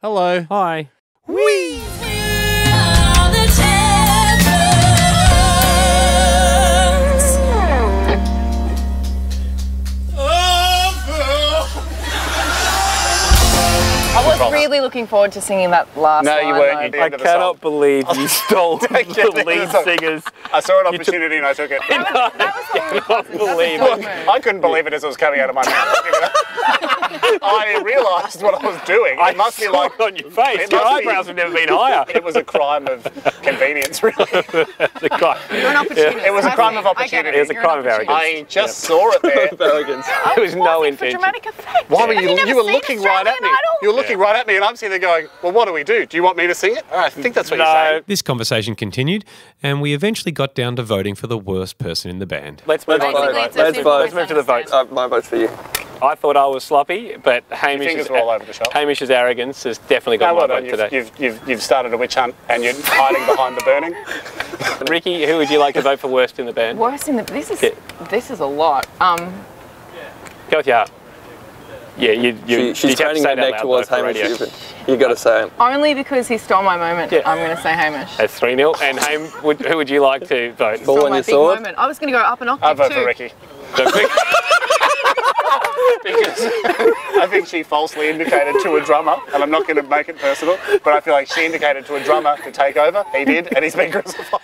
Hello. Hi. Whee! I was really looking forward to singing that last No, line. you weren't. though. Did. I End of the cannot song. believe you stole the it. lead singers. I saw an opportunity and I took it. That was what we I cannot believe it. good. I couldn't believe it as it was coming out of my mouth. I realised what I was doing. I It must be like it on your face. it Your must be- eyebrows have never been higher. it was a crime of convenience, really. the guy. You're an opportunist. It was a crime of opportunity. It was a You're crime of arrogance. I just saw it there. There was no For intention. dramatic effect. Why were Have you? You were looking right at me. Idol? You were looking right at me, and I'm sitting there going, "Well, what do we do? Do you want me to sing it?" I think that's what you're No. saying. This conversation continued, and we eventually got down to voting for the worst person in the band. Let's move on. To the vote. Let's, vote. let's move to the vote. Uh, my vote's for you. I thought I was sloppy, but Hamish's, fingers were all over the shop. Hamish's arrogance has definitely got well my done. vote You've, today. you've, you've, you've started a witch hunt, and you're hiding behind the burning. Ricky, who would you like to vote for worst in the band? Worst in the. This is Yeah. this is a lot. Um, Go with your heart. Yeah, you, you, She, she's have turning her neck towards Hamish radio. Cuban. You got to say it. only because he stole my moment, Yeah. I'm going to say Hamish. That's 3 0. And Ham, would, who would you like to vote? Ball Stole on my your sword. moment. I was going to go up an I vote too. for Ricky So, Rick- because I think she falsely indicated to a drummer, and I'm not going to make it personal, but I feel like she indicated to a drummer to take over. He did, and he's been crucified.